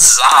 ザー